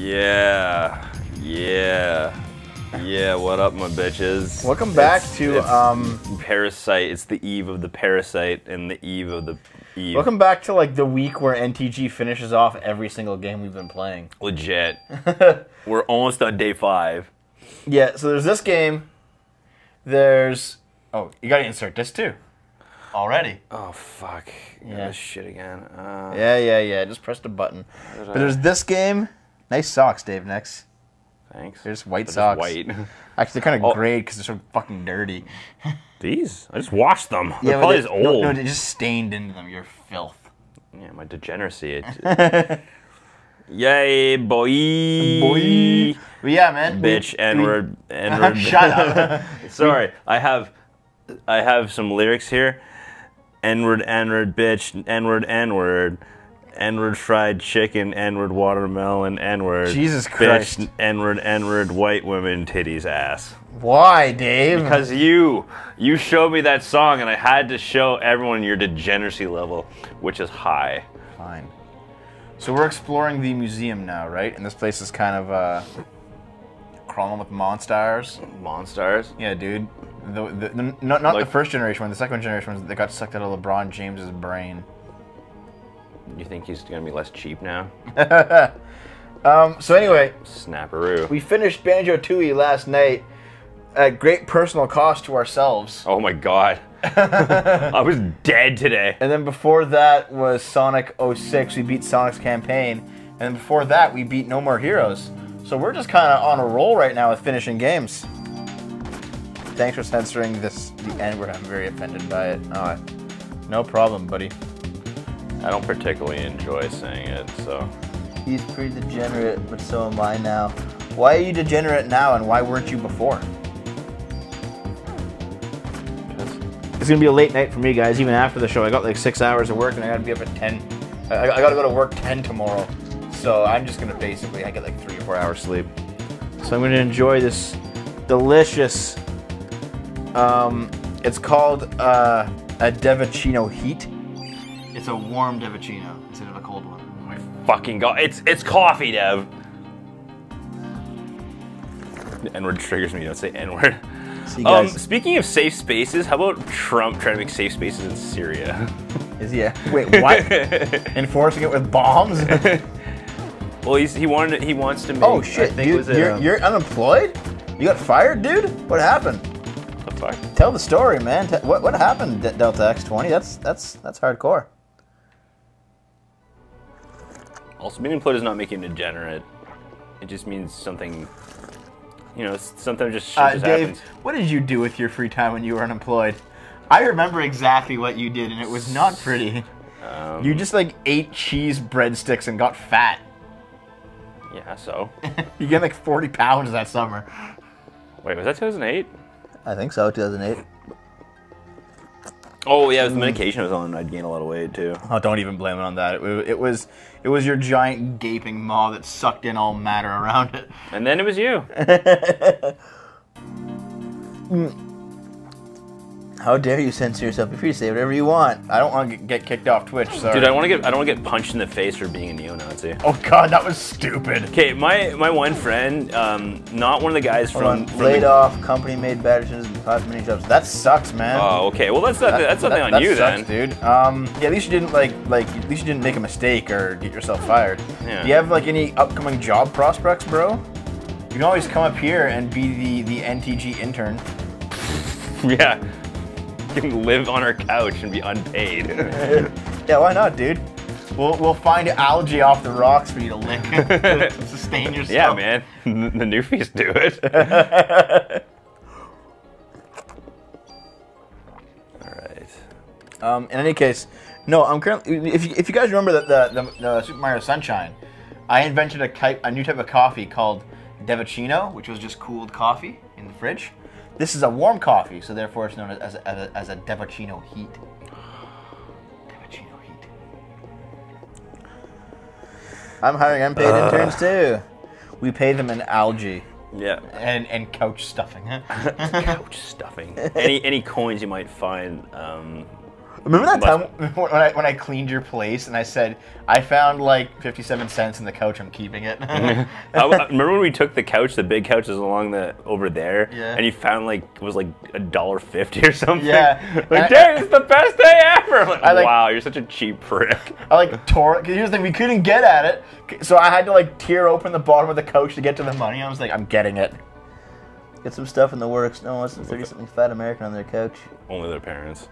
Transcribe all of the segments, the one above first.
Yeah. Yeah. Yeah, what up, my bitches? Welcome back It's- to it's um. Parasite. It's the eve of the Parasite and the eve of the eve. Welcome back to like the week where NTG finishes off every single game we've been playing. Legit. We're almost on day five. Yeah, so there's this game. There's oh, you gotta insert this too. Already. Oh, fuck. Yeah. Yeah. This shit again. Uh, Yeah, yeah, yeah. Just press the button. But there's this game. Nice socks, Dave. Next. Thanks. They're just white socks. white. Actually, they're kind of Oh. gray because they're so fucking dirty. These? I just washed them. They're but probably just old. No, they just stained into them. You're filth. Yeah, my degeneracy. It, Yay, boy. Boy. But yeah, man. Bitch, N word, N word. Shut up. Sorry, I have, I have some lyrics here. N word, N word, bitch, N word, N word, N word fried chicken, N word watermelon, N word. Jesus Christ. Bitch, N word, N word, white women, titties, ass. Why, Dave? Because you, you showed me that song, and I had to show everyone your degeneracy level, which is high. Fine. So we're exploring the museum now, right? And this place is kind of uh, crawling with monsters. Monsters? Yeah, dude. The, the, the, not not Like- the first generation one. The second generation one that got sucked out of LeBron James's brain. You think he's gonna be less cheap now? Um. So anyway, Snapperoo. we finished Banjo Tooie last night at great personal cost to ourselves. Oh my god. I was dead today. And then before that was Sonic 06. We beat Sonic's campaign. And then before that, we beat No More Heroes. So we're just kind of on a roll right now with finishing games. Thanks for censoring this the end where I'm very offended by it. No problem, buddy. I don't particularly enjoy saying it, so. He's pretty degenerate, but so am I now. Why are you degenerate now, and why weren't you before? It's gonna be a late night for me, guys. Even after the show, I got like six hours of work, and I gotta be up at ten. I, I gotta go to work ten tomorrow, so I'm just gonna basically I get like three or four hours sleep. So I'm gonna enjoy this delicious. Um, it's called uh, a Devachino Heat. It's a warm Devicino instead of a cold one. My Fucking god. It's it's coffee, Dev. The N word triggers me. Don't say N word. See, Um, speaking of safe spaces, how about Trump trying to make safe spaces in Syria? Is he? A, wait, what? Enforcing it with bombs? well, he's, he wanted he wants to make. oh I shit, think it dude! was a- You're, you're unemployed? You got fired, dude? What happened? the fuck? Tell the story, man. Te- what what happened, Delta X20? That's that's that's hardcore. Also, being employed does not make you a degenerate. It just means something. You know, sometimes just shit Uh, just Dave, happens. what did you do with your free time when you were unemployed? I remember exactly what you did, and it was not pretty. Um, You just like ate cheese breadsticks and got fat. yeah. So, You gained like 40 pounds that summer. wait, was that 2008? I think so, 2008. Oh yeah, it was the medication I was on. I'd gain a lot of weight too. Oh, don't even blame it on that. It, it was it was your giant gaping maw that sucked in all matter around it. And then it was you. How dare you censor yourself? You're free to say whatever you want. I don't want to get kicked off Twitch. Sorry. Dude, I want to get I don't want to get punched in the face for being a neo-Nazi. oh God, that was stupid. Okay, my my one friend, um, not one of the guys Hold from, on. from Laid the- off, company made bad decisions, and caught many jobs. That sucks, man. Oh, okay. Well, that's not that's something That- on that you sucks, then. dude. Um, yeah, at least you didn't like like at least you didn't make a mistake or get yourself fired. Yeah. Do you have like any upcoming job prospects, bro? You can always come up here and be the the NTG intern. Yeah. You can live on our couch and be unpaid. Yeah, why not, dude? We'll, we'll find algae off the rocks for you to lick to sustain yourself. yeah, man. The newfies do it. All right. Um, in any case, no, I'm currently. If you, if you guys remember the, the, the, the Super Mario Sunshine, I invented a, ki- a new type of coffee called Devicino, which was just cooled coffee in the fridge. This is a warm coffee, so therefore it's known as, as, a, as, a, as a Devicino heat. Devicino heat. I'm hiring unpaid interns too. We pay them in algae Yeah. and, and couch stuffing. Couch stuffing. any any coins you might find um, Remember that Must- time when I when I cleaned your place and I said I found like fifty-seven cents in the couch. I'm keeping it. I, I remember when we took the couch, the big couches along the over there, Yeah. and you found like it was like a dollar fifty or something. Yeah. like I- dang, it's the best day ever. I'm like, I, like- wow, you're such a cheap prick. I like tore it. Cause here's the thing, we couldn't get at it, so I had to like tear open the bottom of the couch to get to the money. I was like, I'm getting it. Get some stuff in the works. No one wants some thirty-something fat American on their couch. Only their parents.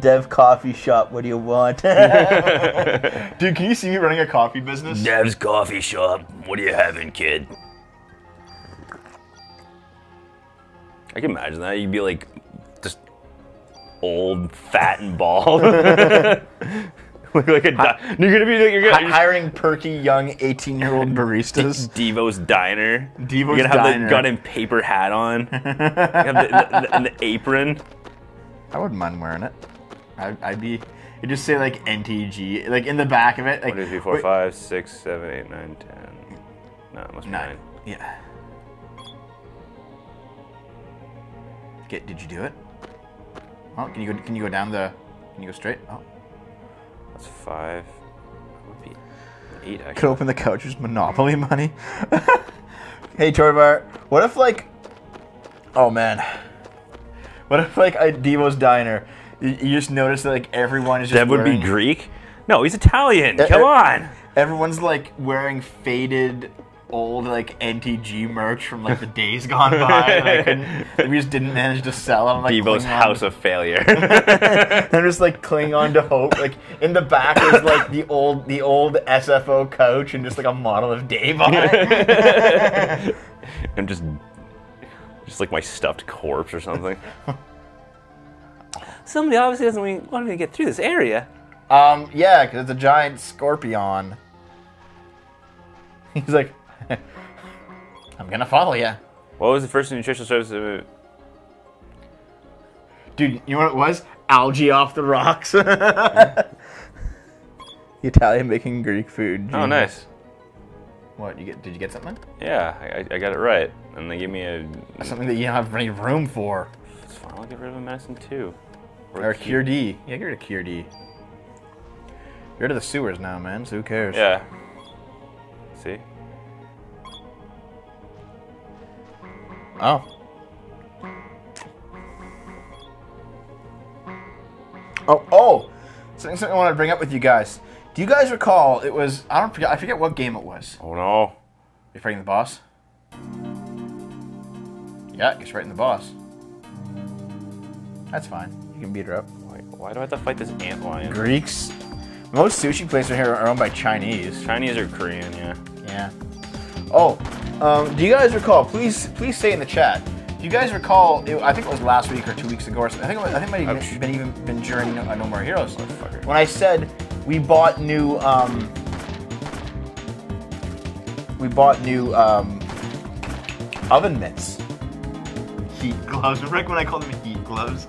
Dev Coffee Shop. What do you want? Dude, can you see me running a coffee business? Dev's coffee shop. What are you having, kid? I can imagine that. You'd be like just old, fat, and bald. Look like a. Di- you're gonna be like you're gonna. hiring perky young 18-year-old baristas. Devo's Diner. Devo's You're gonna have Diner. the gun and paper hat on. You have the, the, the, and the apron. I wouldn't mind wearing it. I'd, I'd be. It just say like NTG, like in the back of it. Like, One, two, three, four, wait, five, six, seven, eight, nine, ten. No, it must be Nine. nine. Yeah. Get? Did you do it? Oh, can you go? Can you go down the? Can you go straight? Oh. That's five. That would be eight, Could open the couch with Monopoly money. hey Torvar, what if like? Oh man. What if like at Devo's diner, you, you just notice that like everyone is just That would be wearing- Greek? No, he's Italian. Uh, Come uh, on. Everyone's like wearing faded old like NTG merch from like the days gone by. and I couldn't, we just didn't manage to sell them. Like Devo's on- House of Failure. I'm just like cling on to hope. Like in the back is like the old the old SFO coach and just like a model of Dave on it. I'm just, just like my stuffed corpse or something. Somebody obviously doesn't want me to get through this area. Um, yeah, because it's a giant scorpion. He's like, I'm gonna follow you. What was the first nutritional service? Dude, you know what it was? Algae off the rocks. Italian making Greek food. Oh, nice. What you get? Did you get something? Yeah, I, I got it right. And they gave me a. Something that you don't have any room for. It's. I'll get rid of a medicine too. Or a Cure D. Yeah, get rid of Cure D. You're to the sewers now, man. So who cares? Yeah. See? Oh. Oh, oh! Something, something I want to bring up with you guys. Do you guys recall? It was I don't forget. I forget what game it was. Oh no. You're fighting the boss. Yeah, guess right in the boss. That's fine. You can beat her up. Why, why do I have to fight this ant lion? Greeks. Most sushi places here are owned by Chinese. Chinese or Korean, yeah. Yeah. Oh, um, do you guys recall? Please, please say in the chat. Do you guys recall? It, I think it was last week or two weeks ago. Or something. I think it was, I think it might have been even been during uh, No More Heroes. When I said we bought new, um, we bought new um, oven mitts, heat gloves. Remember when I called them heat gloves?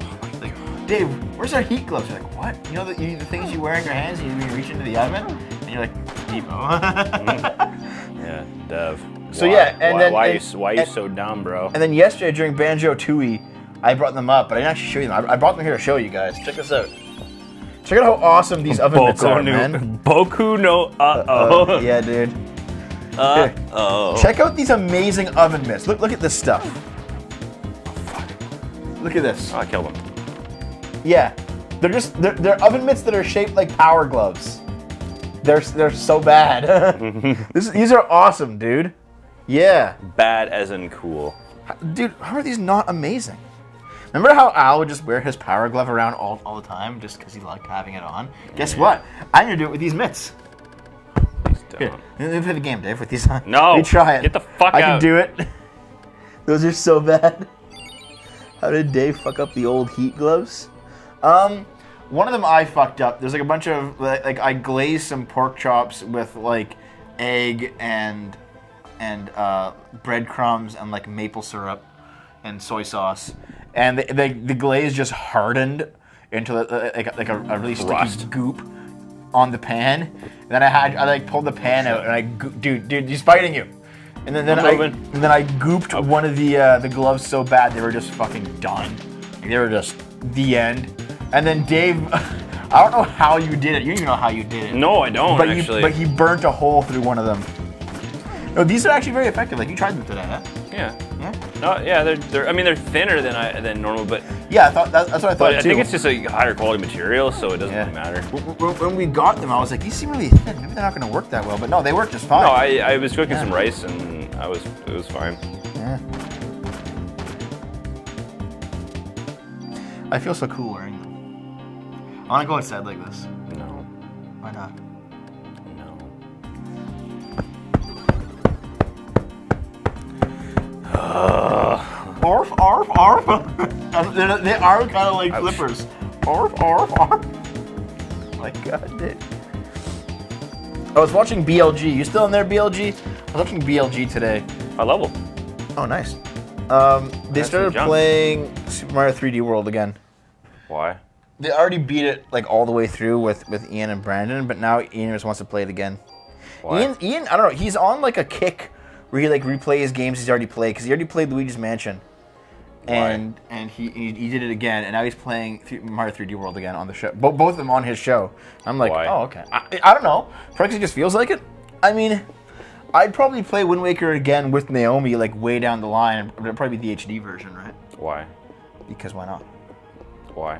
Like, Dave, where's our heat gloves? You're like, what? You know the, you, the things you wear in your hands and you reach into the oven? And you're like, Depot. Yeah, Dev. So, Why- yeah, and why, then- why, and- you, s- why you and- so dumb, bro? And then yesterday during Banjo Tooie, I brought them up, but I didn't actually show you them. I, I brought them here to show you guys. Check this out. Check out how awesome these oven mitts are, Boku man. Boku no, uh oh, Uh, yeah, dude. uh oh. Check out these amazing oven mitts. Look, look at this stuff. Look at this. Oh, I killed him. Yeah, they're just they're, they're oven mitts that are shaped like power gloves. They're they're so bad. Mm-hmm. this, these are awesome, dude. Yeah, Bad as in cool. dude. How are these not amazing? Remember how Al would just wear his power glove around all, all the time just because he liked having it on? Guess what? I'm gonna do it with these mitts. Please don't. let me play the game, Dave, with these on. No, me try it. get the fuck out. I can do it. Those are so bad. How did Dave fuck up the old heat gloves? Um, one of them I fucked up. There's like a bunch of like, like I glazed some pork chops with like egg and and uh, breadcrumbs and like maple syrup and soy sauce, and the, the, the glaze just hardened into like, like a, a really sticky Rust. goop on the pan. And then I had I like pulled the pan out and I go- dude dude he's biting you. And then, then I'm I moving. and then I gooped one of the uh, the gloves so bad they were just fucking done. They were just the end. And then Dave, I don't know how you did it. You don't even know how you did it. No, I don't but actually. he but he burnt a hole through one of them. No, these are actually very effective. Like you tried them today, huh? yeah. Yeah. No, yeah, they're, they're. I mean, they're thinner than I than normal, but Yeah, I thought that, that's what I thought but I think it's just a higher quality material, so it doesn't Yeah. really matter. When we got them, I was like, these seem really thin. Maybe they're not going to work that well. But no, they work just fine. No, I, I was cooking Yeah. some rice and I was it was fine. Yeah. I feel so cool wearing them. I want to go outside like this. No, Why not? no. Arf, arf, arf. They're- they are kind of like Ouch. flippers. Arf, arf, arf. My God, dude. I was watching BLG. You still in there, BLG? I was watching BLG today. High level. Oh, nice. Um, they That's started playing Super Mario 3D World again. Why? They already beat it like all the way through with with Ian and Brandon, but now Ian just wants to play it again. Why? Ian, Ian, I don't know. He's on like a kick where he like replays games he's already played because he already played Luigi's Mansion, and and he, he he did it again, and now he's playing th- Mario 3D World again on the show. Bo- both of them on his show. I'm like, Why? oh okay. I, I don't know. Perhaps he just feels like it. I mean, I'd probably play Wind Waker again with Naomi like way down the line. It'd probably be the HD version, right? Why? Because why not? Why?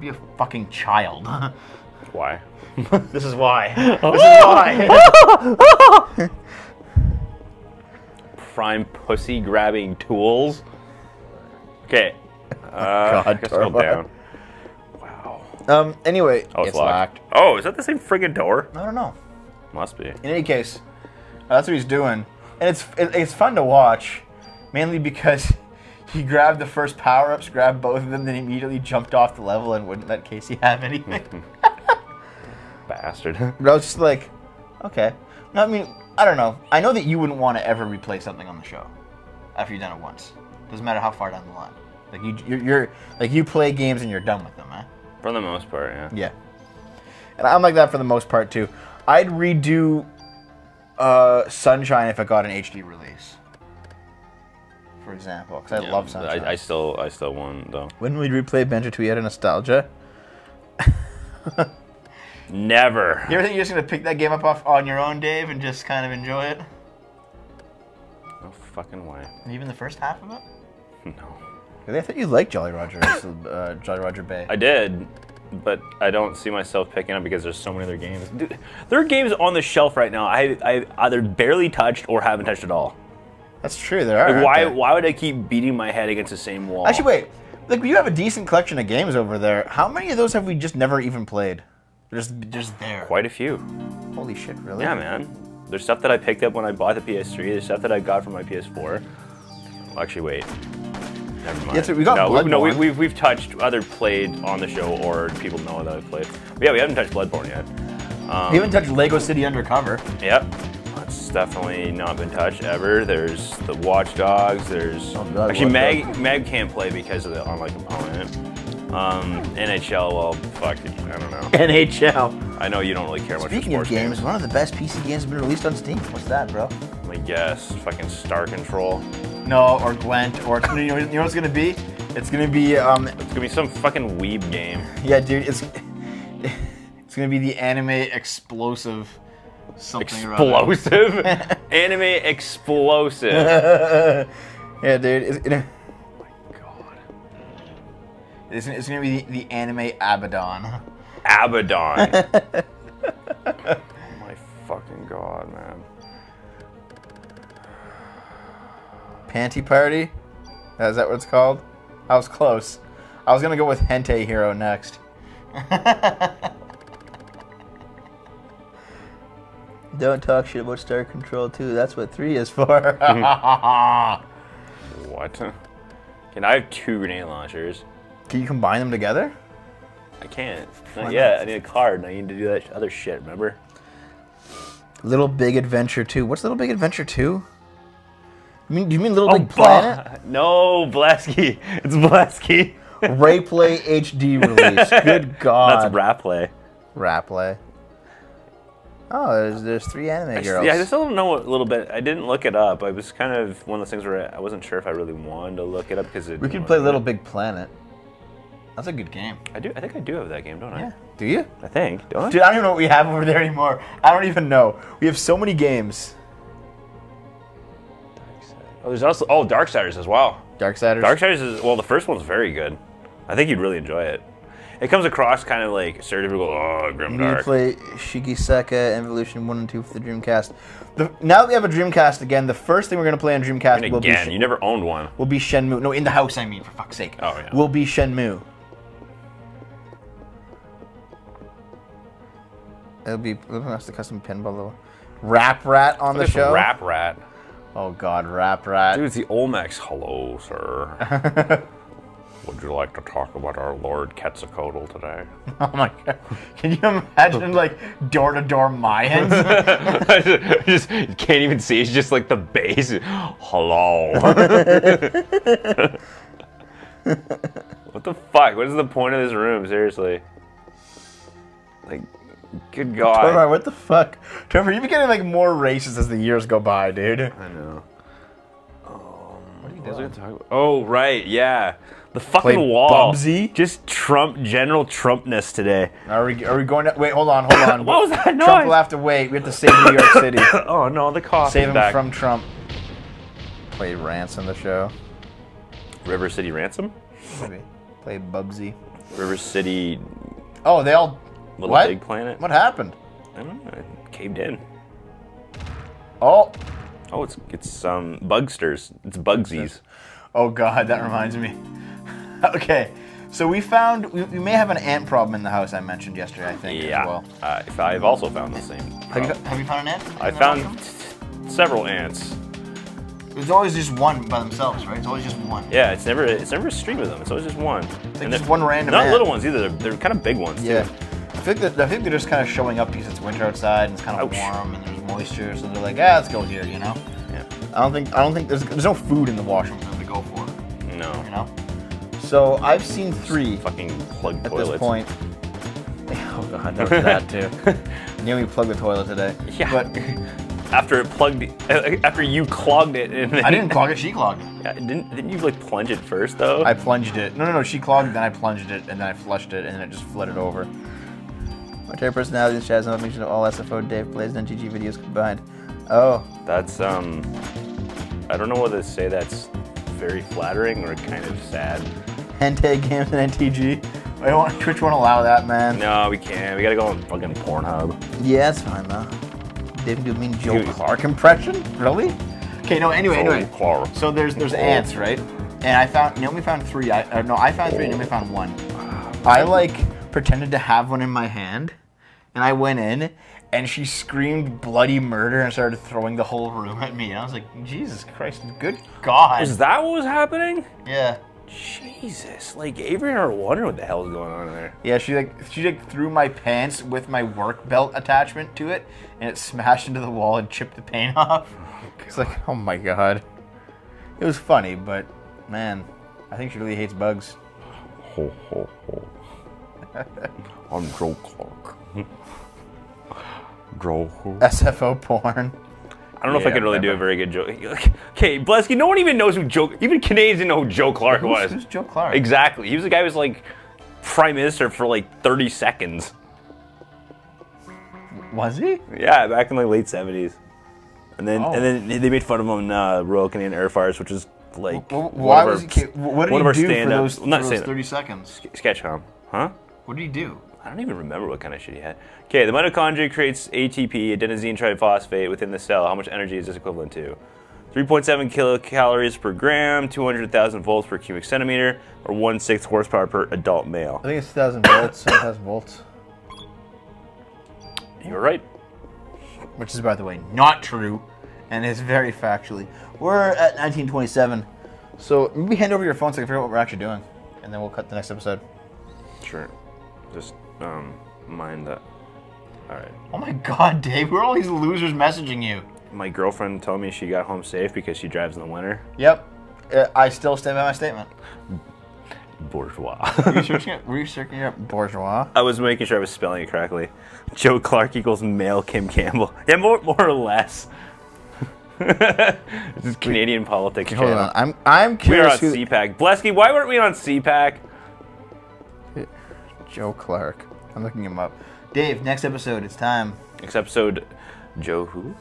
Be a fucking child. Why? this is why. this is why. Prime pussy grabbing tools. Okay. Uh, God, Torvald. down. Wow. um. Anyway, Oh, it's, locked. Oh, is that the same friggin' door? I don't know. Must be. In any case, that's what he's doing, and it's it, it's fun to watch, mainly because he grabbed the first power ups, grabbed both of them, then immediately jumped off the level and wouldn't let Casey have anything. Bastard. but I was just like, okay. No, I mean, I don't know. I know that you wouldn't want to ever replay something on the show after you've done it once. Doesn't matter how far down the line. Like you, you're, you're like you play games and you're done with them, eh? For the most part, yeah. Yeah. And I'm like that for the most part too. I'd redo uh, Sunshine if it got an HD release. For example, because I love Sunshine. I, I still, I still won though. when we replay Banjo Tooie out of nostalgia, Never. you ever think you're just gonna pick that game up off on your own, Dave, and just kind of enjoy it? No fucking way. And even the first half of it? No. I thought you liked Jolly Roger, uh, Jolly Roger Bay. I did, but I don't see myself picking up because there's so many other games. Dude, there are games on the shelf right now I, I either barely touched or haven't touched at all. That's true. There are. Like, why, why would I keep beating my head against the same wall? Actually, wait. Like you have a decent collection of games over there. How many of those have we just never even played? They're just, just there. Quite a few. Holy shit! Really? Yeah, man. There's stuff that I picked up when I bought the PS3. There's stuff that I got from my PS4. Well, actually, wait. Never mind. Yeah, so we got no, we, no, we, Bloodborne. we've, we've touched other played on the show or people know that I've played. But yeah, we haven't touched Bloodborne yet. Um, You haven't touched Lego City Undercover. Yep. That's definitely not been touched ever. There's the Watch Dogs. There's Oh, actually Watch Meg. Dogs. Meg can't play because of the online component. Um, NHL. Well, fuck. it, I don't know. NHL. I know you don't really care much Speaking of sports games, one of the best PC games has been released on Steam. What's that, bro? I guess fucking Star Control. No, or Gwent, or you know, you know what it's gonna be? It's gonna be um, It's gonna be some fucking weeb game. yeah, dude. It's it's gonna be the anime explosive something. Explosive. Anime explosive. yeah, dude. It's, it, oh God. it's, it's gonna be the, the anime Abaddon. Abaddon. oh my fucking god, man. Panty Party? Is that what it's called? I was close. I was gonna go with Hente Hero next. Don't talk shit about Star Control 2. That's what 3 is for. What? Can I have two grenade launchers? Can you combine them together? I can't. Why Not not? yet. I need a card and I need to do that other shit, remember? Little Big Adventure 2. What's Little Big Adventure 2? You mean, do you mean Little Oh, Big Planet? No, Blasky. It's Blasky. Rayplay HD release. Good God. That's rap play. Raplay. Oh, there's, there's three anime girls. Yeah, I just don't know a little bit. I didn't look it up. I was kind of one of those things where I wasn't sure if I really wanted to look it up because it. we could play Little Big Planet. That's a good game. I do. I think I do have that game, don't I? Yeah. Do you? I think. Don't I? Dude, I don't even know what we have over there anymore. I don't even know. We have so many games. Oh, there's also oh Darksiders as well. Darksiders. Darksiders is well, the first one's very good. I think you'd really enjoy it. It comes across kind of like stereotypical, oh, You grimdark. play Shigiseka Evolution 1 and 2 for the Dreamcast. The, now that we have a Dreamcast again, the first thing we're going to play on Dreamcast And will be, again, Sh- you never owned one. will be Shenmue. No, in the house, I mean, for fuck's sake. Oh, yeah. Will be Shenmue. It'll be, that's the custom pinball though. Rap Rat on the show. Rap Rat. Oh god, Rap Rat. Dude, it's the Olmecs. Hello, sir. Would you like to talk about our Lord Quetzalcoatl today? Oh my god. Can you imagine like door to door Mayans? I just you can't even see. It's just like the base. Hello. what the fuck? What is the point of this room? Seriously. Like, good God. Trevor, what the fuck? Trevor, you're getting like more racist as the years go by, dude. I know. Um, what are you What was I gonna talk about? Oh, right, yeah. The fucking Play wall. Bubsy? Just Trump, general Trumpness today. Are we are we going to wait, hold on, hold on. What was that noise? Trump will have to wait. We have to save New York City. Oh no, the cough Save him back. from Trump. Play Rance on the show. River City Ransom? Maybe. Play Bubsy. River City Oh, they all Little what? Big Planet? What happened? I don't know. It caved in. Oh, Oh, it's it's um Bugsters. It's Bugsies. oh God, that reminds me. okay, so we found we, we may have an ant problem in the house. I mentioned yesterday. I think Yeah. as well. Uh, if I've also found the same. Have you, have you found an ant? I found several ants. There's always just one by themselves, right? It's always just one. Yeah, it's never it's never a stream of them. It's always just one. like And just one random Not ant. little ones either. They're, they're kind of big ones Yeah. too. I think that I think they're just kind of showing up because it's winter outside and it's kind of Ouch. warm and there's moisture, so they're like, ah, let's go here, you know. Yeah. I don't think I don't think there's there's no food in the washroom for them to go for, No. you know. So I've seen three Fucking plug toilets. at toilets. this point. Oh god, that was that too. Nearly plugged the toilet today. Yeah. But After it plugged, uh, after you clogged it, and then, I didn't clog it. She clogged it. Yeah, Didn't didn't you like plunge it first though? I plunged it. No, no, no. She clogged then I plunged it, and then I flushed it, and then it just flooded over. My entire personality is Chaz and mention of all SFO Dave plays and GG videos combined. Oh, That's um, I don't know whether to say that's very flattering or kind of sad. Hentai games and NTG. I don't want Twitch won't allow that, man. No, we can't. We gotta go on fucking Pornhub. Yeah, it's fine though. Dave do mean Joe Dude. Clark impression? Really? Okay, no. Anyway, Joe anyway. Clark. So there's there's ants, right? And I found Naomi found three. I uh, no, I found three. Naomi found one. I like pretended to have one in my hand, and I went in, and she screamed bloody murder and started throwing the whole room at me. And I was like, Jesus Christ, good God. Is that what was happening? yeah. Jesus, like Avery and I were wondering what the hell is going on in there. Yeah, she like she like threw my pants with my work belt attachment to it, and it smashed into the wall and chipped the paint off. It's like, oh my god. It was funny, but man, I think she really hates bugs. Ho ho ho. I'm Joe Clark. Joe who? SFO porn. I don't know if I could really do a very good joke. Okay, Blesky, no one even knows who Joe. Even Canadians didn't know who Joe Clark was. Who's Joe Clark? Exactly. He was the guy who was like prime minister for like 30 seconds. Was he? Yeah, back in the late 70s. And then Oh. and then they made fun of him on uh, Royal Canadian Air Farce, which is like Well, one why of was our- he? What did he do for those, not for those thirty seconds? sketch com, huh? What did he do? I don't even remember what kind of shit he had. Okay, the mitochondria creates ATP, adenosine triphosphate, within the cell. How much energy is this equivalent to? 3.7 kilocalories per gram, 200,000 volts per cubic centimeter, or 1 6 horsepower per adult male. I think it's thousand volts. thousand volts. You're right. Which is, by the way, not true, and is very factually. We're at 1927, so maybe hand over your phone so I can figure out what we're actually doing, and then we'll cut the next episode. Sure. Just um, mind that. All right. Oh my God, Dave! Who are all these losers messaging you? My girlfriend told me she got home safe because she drives in the winter. Yep, uh, I still stand by my statement. Bourgeois. Were you searching it? Were you searching up bourgeois? I was making sure I was spelling it correctly. Joe Clark equals male Kim Campbell. Yeah, more, more or less. this is Canadian politics Hold channel. on, I'm I'm curious. We are on who- CPAC. Blesky, why weren't we on CPAC? Joe Clark. I'm looking him up. Dave, next episode, it's time. Next episode, Joe who?